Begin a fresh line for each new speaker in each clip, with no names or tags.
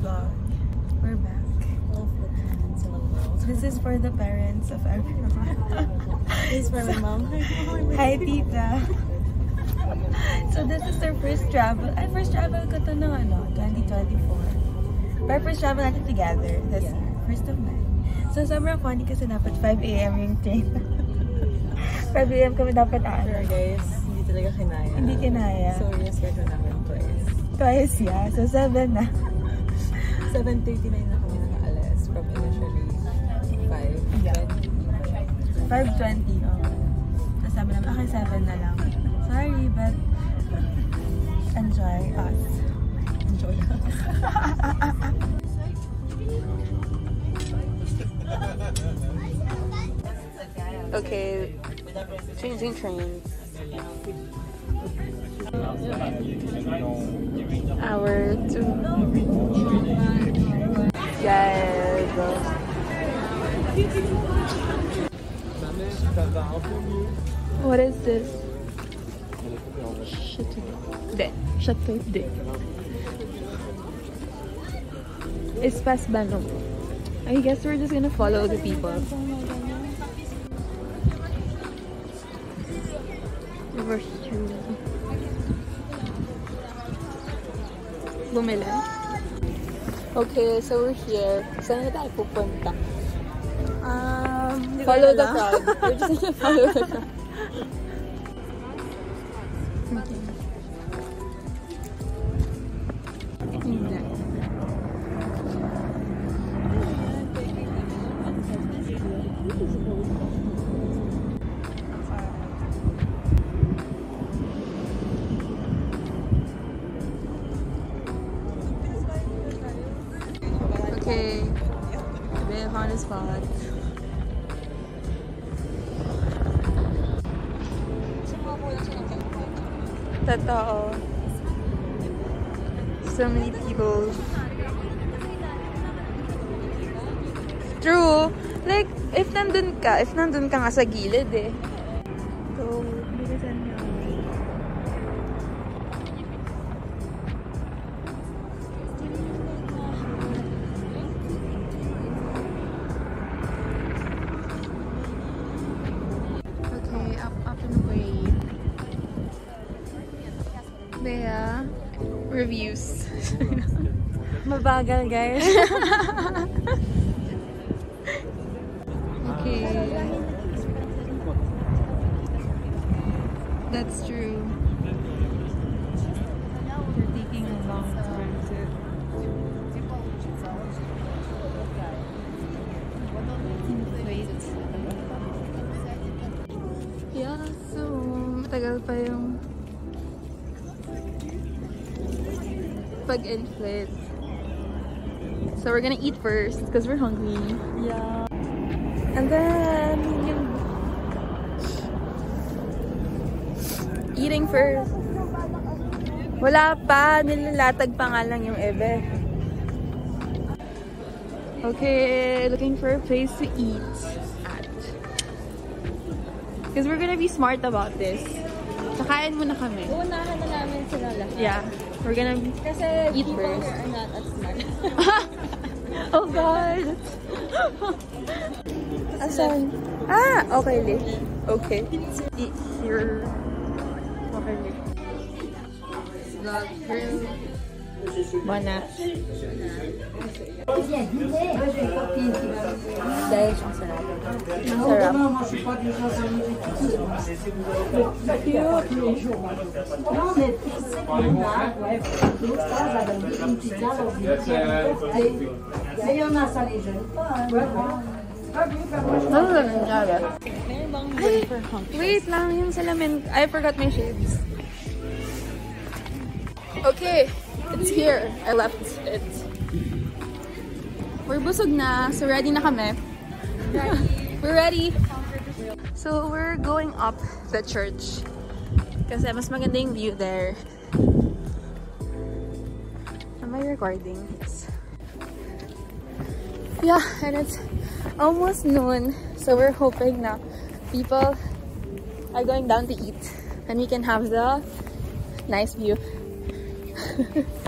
vlog. We're back. Hello the parents, hello world. This is for the parents of everyone.
this is for my mom.
Hi, tita. so this is our first travel. Our first travel ko to ng ano, 2024. Pero first travel natin together this yeah. year. First of mine. So sobrang funny kasi dapat 5 a.m. yung train. 5 a.m. kami dapat ano.
Sure guys, hindi talaga kinaya.
Hindi kinaya.
So, yes, schedule naman twice.
Twice, yeah. So, 7 na.
7.39 na kami nakaalis from initially 5.
Yeah. 5.20, oh. Tapos sabi namin, okay, 7 na lang. Sorry, but enjoy us.
Enjoy us.
Okay, changing trains. Hour two. Yes. What is this? Chateau de. Chateau de. Espace Ballon. I guess we're just gonna follow the people. Over here. Bumili. Okay, so we're here. Saan na tayo pupunta?
Um,
Follow the crowd. We're just gonna follow the crowd. Okay. Have found a spot. Totoo. So many people. True. Like, if nandun ka, if nandun ka nga sa gilid eh. Bea, reviews.
Mabagal guys.
okay. That's true. We're taking a long time to. Wait. Yeah, so matagal pa yung pag-inflate. So we're gonna eat first because we're hungry.
yeah.
And then, yung eating first. Wala pa, nilalatag pa nga lang yung ebe. Okay, looking for a place to eat at. Because we're gonna be smart about this. Kakain muna kami.
Uunahan na namin sila lahat.
Yeah, we're gonna
Kasi
Eat first.
here are not as smart.
oh God! Asan? Ah! Okay, Lee. Okay. Eat here. Okay, Lee. Vlog through. Mana. Dahil siyang sarap. Sarap. Ano na nangyari?
Meron bang way for hump?
Wait lang, yung salamin. I forgot my shades. Okay, it's here. I left it. We're busog na, so ready na kami. We're ready. So we're going up the church. Kasi mas maganda yung view there. Am I recording? Yes. Yeah, and it's almost noon. So we're hoping na people are going down to eat and we can have the nice view.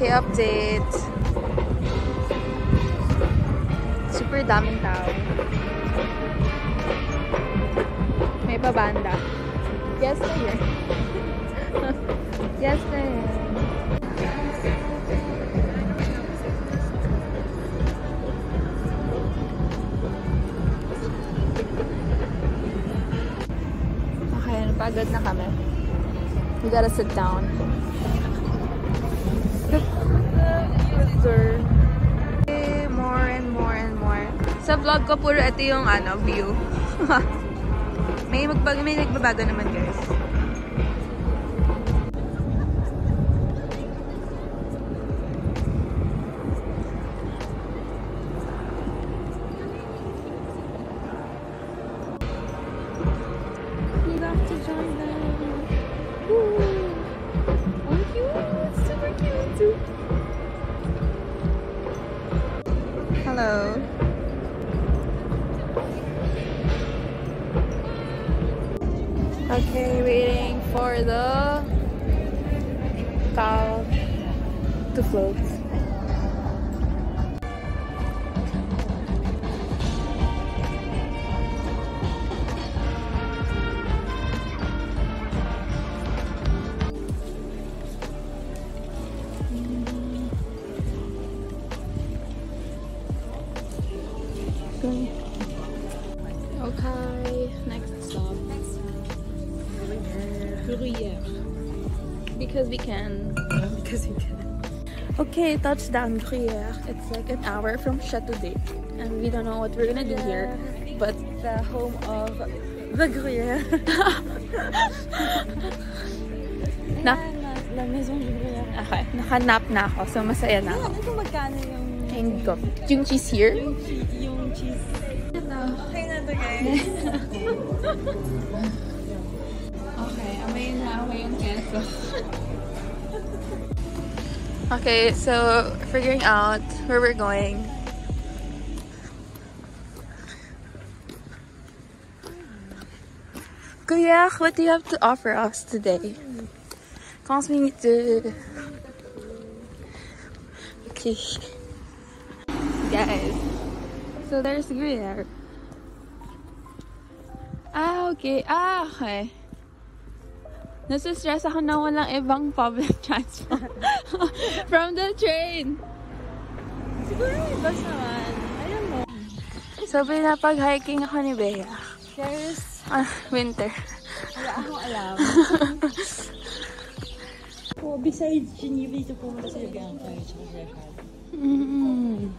Okay, update. Super daming tao. May pabanda. Yes, na yes, na. Okay, napagod na kami. We gotta sit down. Sir. More and more and more. Sa vlog ko puro ito yung ano, view. may magbag may nagbabago naman guys. Hello. Okay, waiting for the cow to float. Because we can.
Because you can.
Okay, touchdown Gruyères. It's like an hour from Château d'Œx. And we don't know what we're gonna do here. But
The home of
the Gruyere. Na-
La Maison du Gruyère.
Ah, okay, nakanap na ako. So masaya na ako.
Ano kung magkano yung
Hindi ko. Yung cheese here?
yung, yung cheese? Okay na to guys.
Okay, amay na ako yung queso. Okay, so figuring out where we're going. Kuya, what do you have to offer us today? Cause we need to... Okay. Guys, so there's Gruyere. Ah, okay. Ah, okay. Nasistress ako na walang ibang public transport from the train.
Siguro yung bus naman. Ayan mo.
So, pinapag-hiking ako ni Bea.
There's,
Ah, winter.
wala akong alam. Po, besides Geneva, dito pumunta sa Bianca. Tsaka Berhad.
Mm.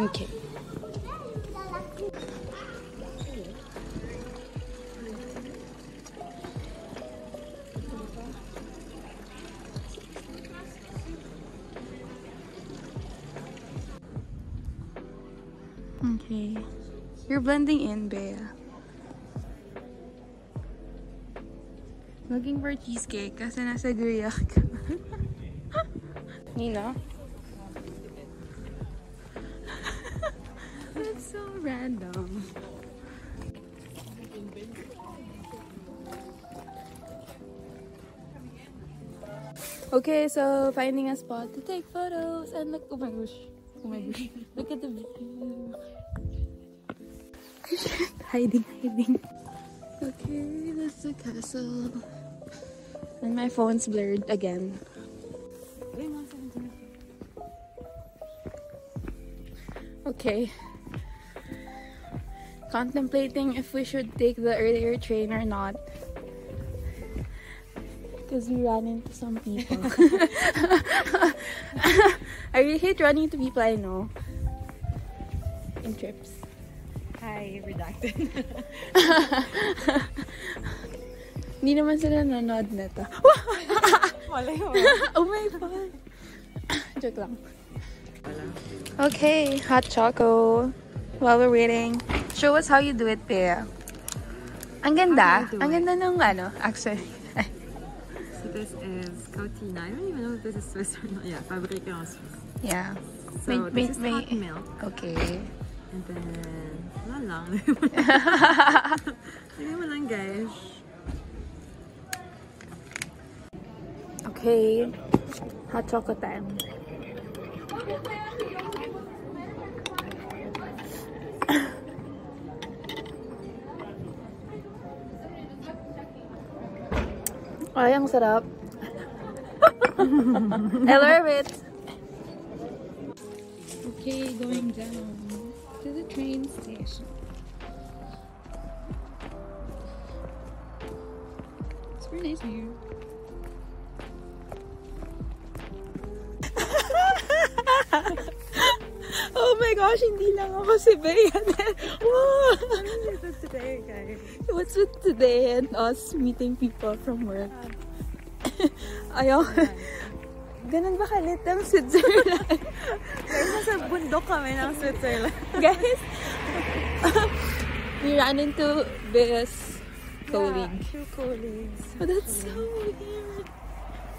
Okay. Okay. You're blending in, Bea. Looking for cheesecake kasi nasa Guyak. Nina? That's so random. Okay, so finding a spot to take photos and look. Oh my gosh. Oh my gosh. Look at the view. hiding, hiding. Okay, that's the castle. And my phone's blurred again.
Uy, mga 17.
Okay. Contemplating if we should take the earlier train or not. Because we ran into some people. I really hate running into people I know. In trips.
Hi, redacted.
Hindi naman sila nanonood nito.
Wala yun.
oh my god. Joke lang. Okay, hot choco. While we're waiting, show us how you do it, Bea. Ang ganda.
How do I do
Ang ganda nung ano, actually.
So this is Caotina. I don't even know if this is Swiss or not. Yeah, fabriqué en Suisse.
yeah.
So
May- may-
this is
may-
hot milk.
Okay.
And then, wala lang. Mo lang guys.
Okay. Hot choco time. Ay, ang sarap. I love it.
Okay, going down to the train station. It's very nice here.
Oh my gosh, hindi lang ako si Bea. wow.
today guys.
What's with today and us meeting people from work? Um, Ayaw. Ganun ba kalit ang Switzerland?
Guys, nasa bundok kami ng Switzerland.
Guys, we ran into Bea's colleague.
Two colleagues.
Oh, that's so weird.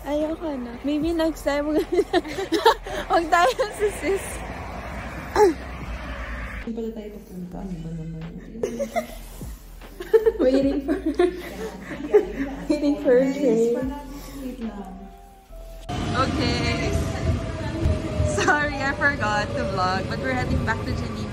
Ayaw ka na. Maybe next time, huwag tayo sa sis.
Saan pala tayo papunta? Ano ba naman?
Waiting for waiting for a train. Okay. Sorry, I forgot to vlog, but we're heading back to Geneva